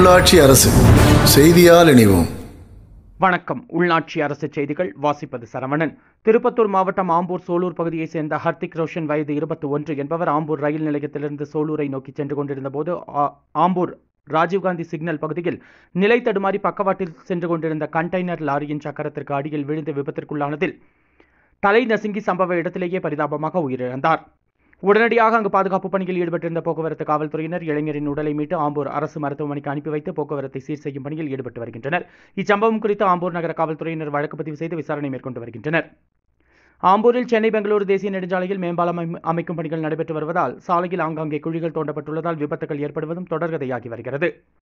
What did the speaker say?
உள்ளாட்சி அரசு செய்தியால் இணைவோம். வணக்கம். உள்நாட்சி அரசு செய்திகள் வாசிப்பது சரவணன். திருப்பத்தூர் மாவட்டம் ஆம்பூர் சோலூர் பகுதியைச் சேர்ந்த ஹர்திக் ரோஷன் வயது இருபத்தி ஒன்று என்பவர் ஆம்பூர் ரயில் நிலையத்திலிருந்து சோலூரை நோக்கி சென்று கொண்டிருந்த போது ஆம்பூர் ராஜீவ்காந்தி சிக்னல் பகுதியில் நிலை தடுமாறி பக்கவாட்டில் சென்று கொண்டிருந்த கண்டெய்னர் லாரியின் சக்கரத்திற்கு அடியில் விழுந்து விபத்திற்குள்ளானதில் தலை நசுங்கி சம்பவ இடத்திலேயே பரிதாபமாக உயிரிழந்தார். உடனடியாக அங்கு பாதுகாப்பு பணியில் ஈடுபட்டிருந்த போக்குவரத்து காவல்துறையினர் இளைஞரின் உடலை மீட்டு ஆம்பூர் அரசு மருத்துவமனைக்கு அனுப்பி வைத்து போக்குவரத்தை சீர் செய்யும் பணியில் ஈடுபட்டு வருகின்றனர். இச்சம்பவம் குறித்து ஆம்பூர் நகர காவல்துறையினர் வழக்கு பதிவு செய்து விசாரணை மேற்கொண்டு வருகின்றனர். ஆம்பூரில் சென்னை பெங்களூரு தேசிய நெடுஞ்சாலையில் மேம்பாலம் அமை- அமைக்கும் பணிகள் நடைபெற்று வருவதால் சாலையில் ஆங்காங்கே குழிகள் தோண்டப்பட்டுள்ளதால் விபத்துகள் ஏற்படுவதும் தொடர்கதையாகி வருகிறது.